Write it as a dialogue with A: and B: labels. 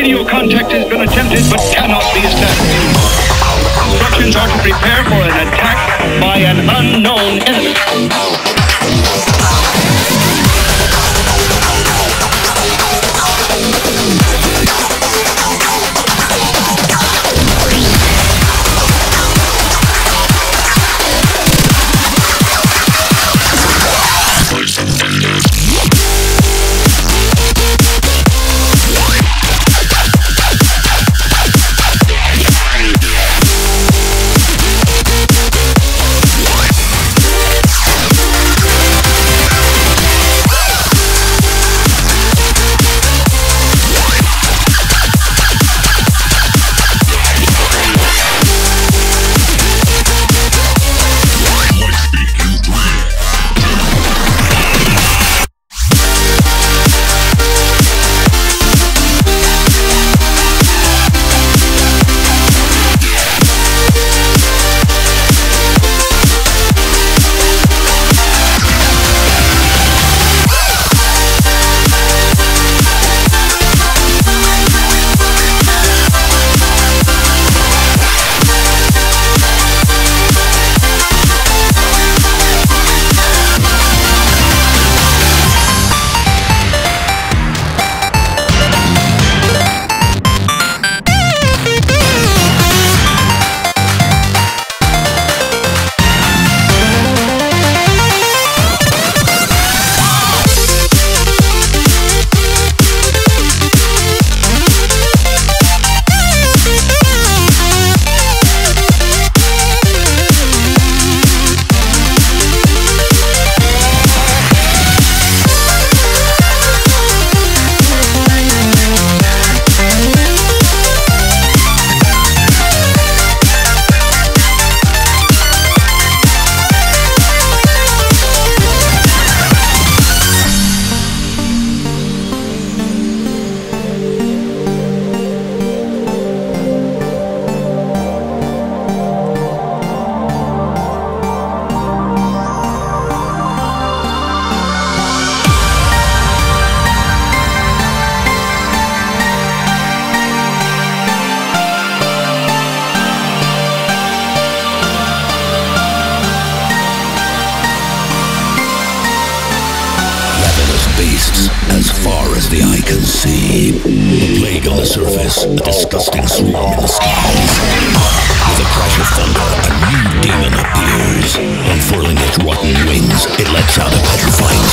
A: Radio contact has been attempted but cannot be established. Instructions are to prepare for an attack by an unknown enemy.
B: as far as the eye can see. A plague on the surface, a disgusting swarm in the skies. With a crash of thunder, a new demon appears. Unfurling its rotten wings, it lets out a petrifying